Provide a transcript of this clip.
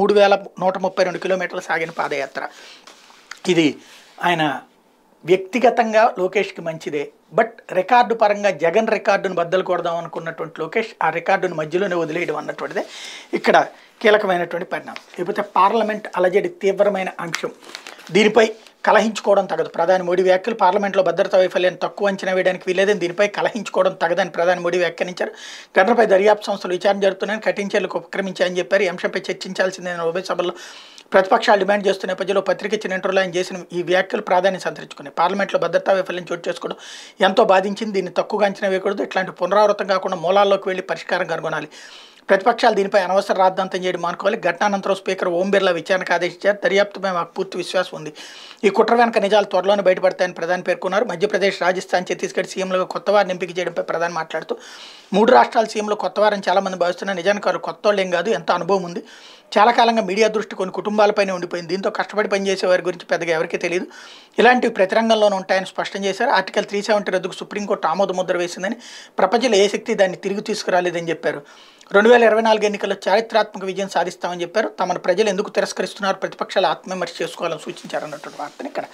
మూడు వేల నూట ముప్పై రెండు కిలోమీటర్లు సాగిన పాదయాత్ర. ఇది ఆయన వ్యక్తిగతంగా లోకేష్కి మంచిదే. బట్ రికార్డు పరంగా జగన్ రికార్డును బద్దలు కొడదాం అనుకున్నటువంటి లోకేష్ ఆ రికార్డును మధ్యలోనే వదిలేయడం అన్నటువంటిదే ఇక్కడ కీలకమైనటువంటి పరిణామం. లేకపోతే పార్లమెంట్ అలజడి తీవ్రమైన అంశం. దీనిపై కలహించుకోవడం తగదు. ప్రధాని మోడీ వ్యాఖ్యలు పార్లమెంట్లో భద్రతా వైఫల్యాన్ని తక్కువ అంచనా వేయడానికి వీలేదని దీనిపై కలహించుకోవడం తగదని ప్రధాని మోడీ వ్యాఖ్యానించారు. ఘటనపై దర్యాప్తు సంస్థలు విచారణ జరుగుతున్నాయని కఠిన చర్యలకు ఉపక్రమించాయని చెప్పారు. ఈ అంశంపై చర్చించాల్సిందని ఉభయ సభల్లో ప్రతిపక్షాలు డిమాండ్ చేస్తున్న నేపథ్యంలో పత్రిక ఇచ్చిన ఇంటర్వ్యూలో ఆయన చేసిన ఈ వ్యాఖ్యలు ప్రాధాన్యత సంతరించుకున్నాయి. పార్లమెంట్లో భద్రతా వైఫల్యం చోటు చేసుకోవడం ఎంతో బాధించింది. దీన్ని తక్కువగా అంచనా వేయకూడదు. ఇట్లాంటి పునరావృతం కాకుండా మూలాల్లోకి వెళ్ళి పరిష్కారం కనుగొనాలి. ప్రతిపక్షాలు దీనిపై అనవసర రాద్ధాంతం చేయడం మానుకోవాలి. ఘటనానంతరం స్పీకర్ ఓం బిర్లా విచారణకు ఆదేశించారు. దర్యాప్తుపై మాకు పూర్తి విశ్వాసం ఉంది. ఈ కుట్ర వెనక నిజాలు త్వరలోనే బయటపడతాయని ప్రధాని పేర్కొన్నారు. మధ్యప్రదేశ్ రాజస్థాన్ ఛత్తీస్గఢ్ సీఎంలుగా కొత్త వారిని ఎంపిక చేయడంపై ప్రధాని మాట్లాడుతూ మూడు రాష్ట్రాల సీఎంలు కొత్త వారిని చాలామంది భావిస్తున్నారు. నిజానికి వారు కొత్త వాళ్ళేం కాదు ఎంతో అనుభవం ఉంది. చాలా కాలంగా మీడియా దృష్టి కొన్ని కుటుంబాలపైనే ఉండిపోయింది. దీంతో కష్టపడి పనిచేసే వారి గురించి పెద్దగా ఎవరికీ తెలియదు. ఇలాంటివి ప్రతి రంగంలోనూ ఉంటాయని స్పష్టం చేశారు. ఆర్టికల్ త్రీ సెవెంటీ రద్దుకు సుప్రీంకోర్టు ఆమోద ముద్ర వేసిందని ప్రపంచంలో ఏ శక్తి దాన్ని తిరిగి తీసుకురాలేదని చెప్పారు. రెండు వేల ఇరవై నాలుగు ఎన్నికల్లో చారిత్రాత్మక విజయం సాధిస్తామని చెప్పారు. తమను ప్రజలు ఎందుకు తిరస్కరిస్తున్నారు? ప్రతిపక్షాలు ఆత్మవిమర్శ చేసుకోవాలని సూచించారు అన్నటువంటి ఇక్కడ